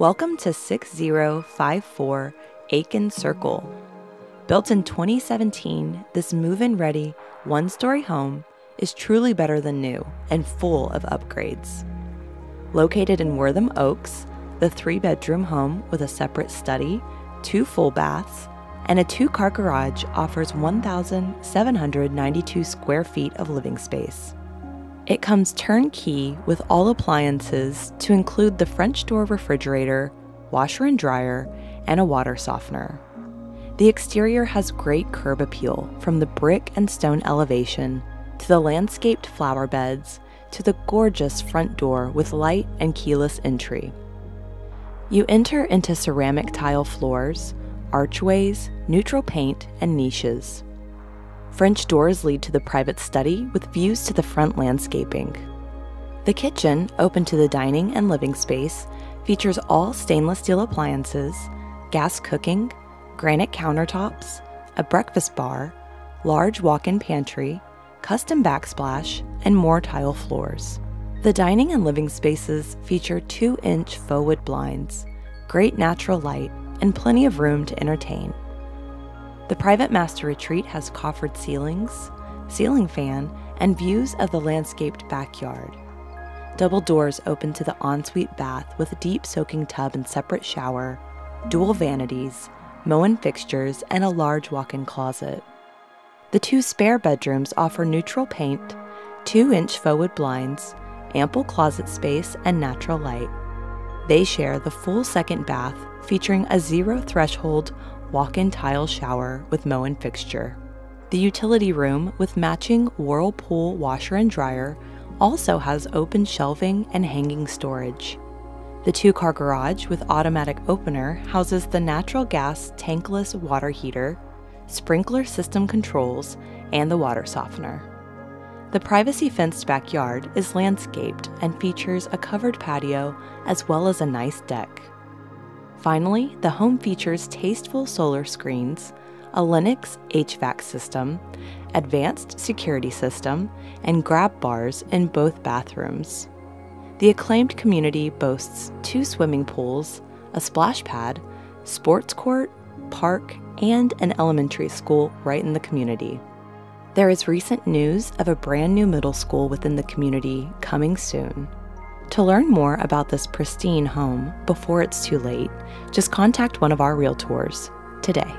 Welcome to 6054 Akin Circle. Built in 2017, this move in ready, one story home is truly better than new and full of upgrades. Located in Wortham Oaks, the three bedroom home with a separate study, two full baths, and a two car garage offers 1,792 square feet of living space. It comes turnkey with all appliances to include the French door refrigerator, washer and dryer, and a water softener. The exterior has great curb appeal from the brick and stone elevation to the landscaped flower beds to the gorgeous front door with light and keyless entry. You enter into ceramic tile floors, archways, neutral paint, and niches. French doors lead to the private study with views to the front landscaping. The kitchen, open to the dining and living space, features all stainless steel appliances, gas cooking, granite countertops, a breakfast bar, large walk in pantry, custom backsplash, and more tile floors. The dining and living spaces feature 2 inch faux wood blinds, great natural light, and plenty of room to entertain. The private master retreat has coffered ceilings, ceiling fan, and views of the landscaped backyard. Double doors open to the ensuite bath with a deep soaking tub and separate shower, dual vanities, Moen fixtures, and a large walk in closet. The two spare bedrooms offer neutral paint, 2 inch faux wood blinds, ample closet space, and natural light. They share the full second bath featuring a zero threshold walk in tile shower with Moen fixture. The utility room with matching Whirlpool washer and dryer also has open shelving and hanging storage. The two car garage with automatic opener houses the natural gas tankless water heater, sprinkler system controls, and the water softener. The privacy fenced backyard is landscaped and features a covered patio as well as a nice deck. Finally, the home features tasteful solar screens, a Lennox HVAC system, advanced security system, and grab bars in both bathrooms. The acclaimed community boasts two swimming pools, a splash pad, sports court, park, and an elementary school right in the community. There is recent news of a brand new middle school within the community coming soon. To learn more about this pristine home before it's too late, just contact one of our realtors today.